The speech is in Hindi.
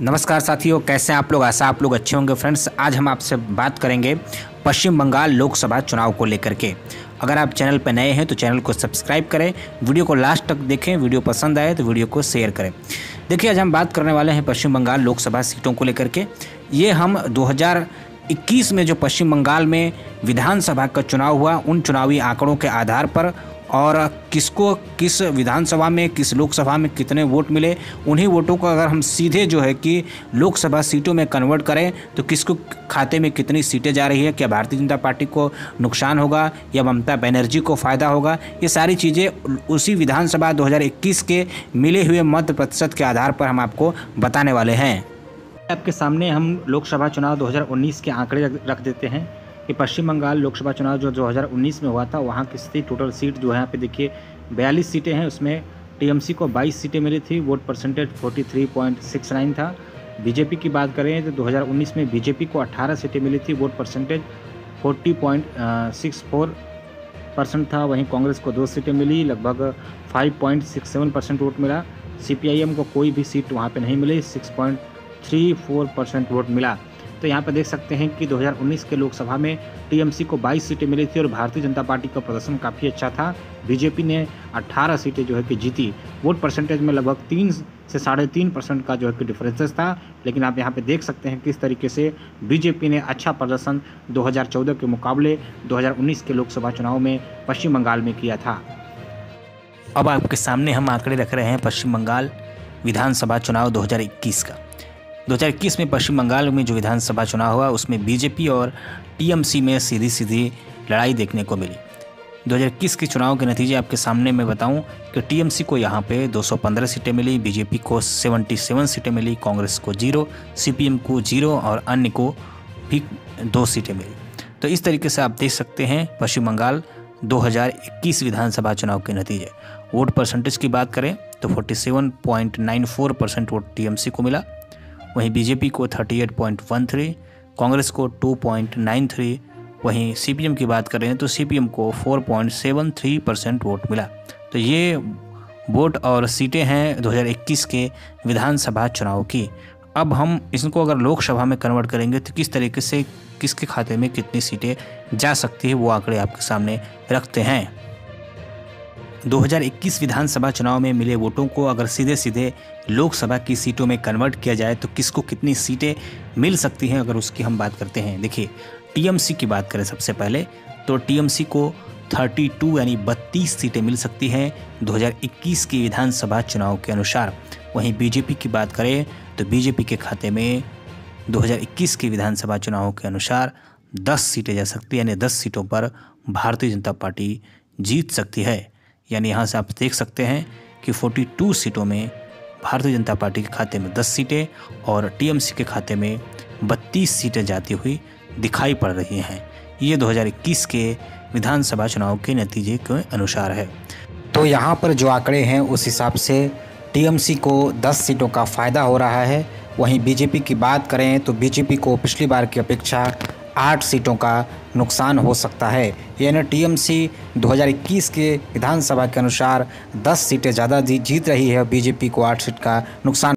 नमस्कार साथियों, कैसे हैं आप लोग? आशा आप लोग अच्छे होंगे। फ्रेंड्स, आज हम आपसे बात करेंगे पश्चिम बंगाल लोकसभा चुनाव को लेकर के। अगर आप चैनल पर नए हैं तो चैनल को सब्सक्राइब करें, वीडियो को लास्ट तक देखें, वीडियो पसंद आए तो वीडियो को शेयर करें। देखिए, आज हम बात करने वाले हैं पश्चिम बंगाल लोकसभा सीटों को लेकर के। ये हम 2021 में जो पश्चिम बंगाल में विधानसभा का चुनाव हुआ, उन चुनावी आंकड़ों के आधार पर और किसको, किस विधानसभा में, किस लोकसभा में कितने वोट मिले, उन्हीं वोटों को अगर हम सीधे जो है कि लोकसभा सीटों में कन्वर्ट करें तो किसको खाते में कितनी सीटें जा रही है? क्या भारतीय जनता पार्टी को नुकसान होगा? या ममता बनर्जी को फ़ायदा होगा? ये सारी चीज़ें उसी विधानसभा 2021 के मिले हुए मत प्रतिशत के आधार पर हम आपको बताने वाले हैं। आपके सामने हम लोकसभा चुनाव 2019 के आंकड़े रख देते हैं। कि पश्चिम बंगाल लोकसभा चुनाव जो 2019 में हुआ था, वहाँ की स्थिति टोटल सीट जो है यहाँ पे देखिए, बयालीस सीटें हैं, उसमें टीएमसी को 22 सीटें मिली थी वोट परसेंटेज 43.69 था। बीजेपी की बात करें तो 2019 में बीजेपी को 18 सीटें मिली थी वोट परसेंटेज 40.64 परसेंट था, वहीं कांग्रेस को दो सीटें मिली, लगभग 5.67 परसेंट वोट मिला। सीपीआईएम को कोई भी सीट वहाँ पे नहीं मिली 6.34 परसेंट वोट मिला। तो यहाँ पर देख सकते हैं कि 2019 के लोकसभा में टीएमसी को 22 सीटें मिली थी और भारतीय जनता पार्टी का प्रदर्शन काफ़ी अच्छा था। बीजेपी ने 18 सीटें जो है कि जीती। वोट परसेंटेज में लगभग तीन से साढ़े तीन परसेंट का जो है कि डिफरेंसेस था। लेकिन आप यहाँ पे देख सकते हैं किस तरीके से बीजेपी ने अच्छा प्रदर्शन 2014 के मुकाबले 2019 के लोकसभा चुनाव में पश्चिम बंगाल में किया था। अब आपके सामने हम आंकड़े रख रहे हैं पश्चिम बंगाल विधानसभा चुनाव 2021 का। 2021 में पश्चिम बंगाल में जो विधानसभा चुनाव हुआ, उसमें बीजेपी और टीएमसी में सीधी सीधी लड़ाई देखने को मिली। 2021 के चुनाव के नतीजे आपके सामने मैं बताऊँ कि टीएमसी को यहाँ पे 215 सीटें मिली, बीजेपी को 77 सीटें मिली, कांग्रेस को ज़ीरो, सीपीएम को ज़ीरो और अन्य को भी दो सीटें मिली। तो इस तरीके से आप देख सकते हैं पश्चिम बंगाल 2021 विधानसभा चुनाव के नतीजे। वोट परसेंटेज की बात करें तो 47.94 परसेंट वोट टीएमसी को मिला। वहीं बीजेपी को 38.13 कांग्रेस को 2.93 वहीं सीपीएम की बात करें तो सीपीएम को 4.73 परसेंट वोट मिला। तो ये वोट और सीटें हैं 2021 के विधानसभा चुनाव की। अब हम इसको अगर लोकसभा में कन्वर्ट करेंगे तो किस तरीके से किसके खाते में कितनी सीटें जा सकती है वो आंकड़े आपके सामने रखते हैं। 2021 विधानसभा चुनाव में मिले वोटों को अगर सीधे सीधे लोकसभा की सीटों में कन्वर्ट किया जाए तो किसको कितनी सीटें मिल सकती हैं अगर उसकी हम बात करते हैं? देखिए, टीएमसी की बात करें सबसे पहले तो टीएमसी को 32 यानी 32 सीटें मिल सकती हैं 2021 की विधानसभा चुनाव के अनुसार। वहीं बीजेपी की बात करें तो बीजेपी के खाते में 2021 के विधानसभा चुनाव के अनुसार 10 सीटें जा सकती हैं, यानी 10 सीटों पर भारतीय जनता पार्टी जीत सकती है। यानी यहाँ से आप देख सकते हैं कि 42 सीटों में भारतीय जनता पार्टी के खाते में 10 सीटें और टीएमसी के खाते में 32 सीटें जाती हुई दिखाई पड़ रही हैं। ये 2021 के विधानसभा चुनाव के नतीजे के अनुसार है। तो यहाँ पर जो आंकड़े हैं, उस हिसाब से टीएमसी को 10 सीटों का फ़ायदा हो रहा है। वहीं बीजेपी की बात करें तो बीजेपी को पिछली बार की अपेक्षा आठ सीटों का नुकसान हो सकता है। यानी टीएमसी 2021 के विधानसभा के अनुसार 10 सीटें ज़्यादा जीत रही है। बीजेपी को आठ सीट का नुकसान